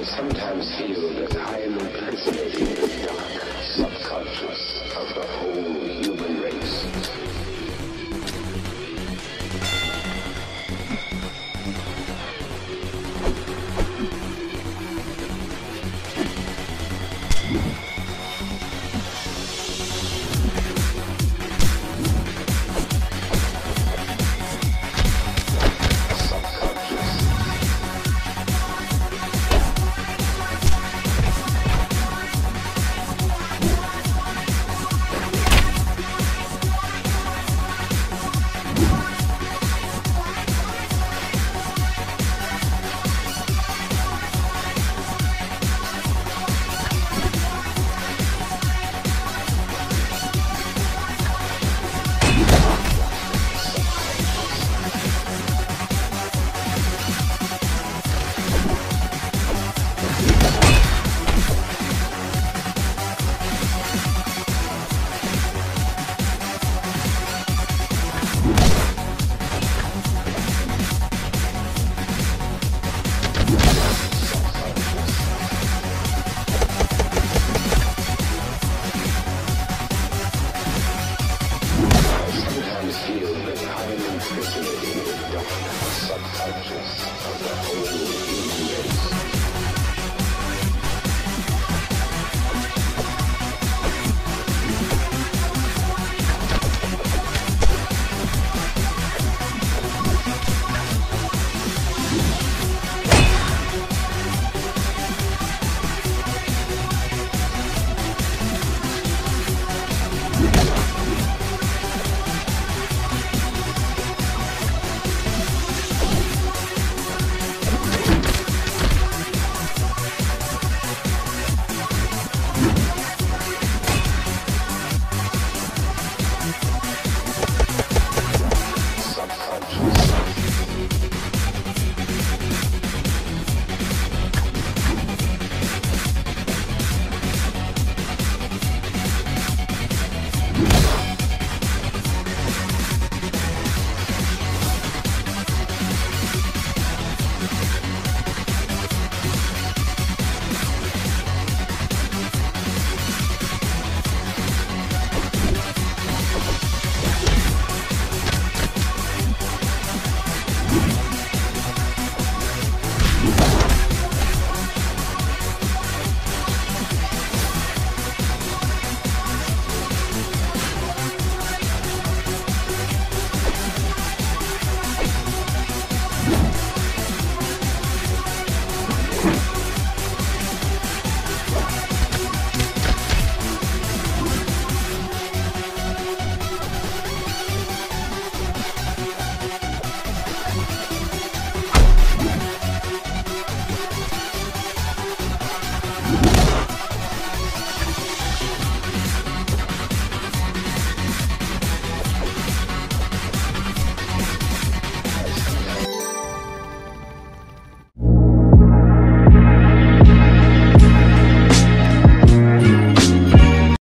I sometimes feel that I am impersonating the dark.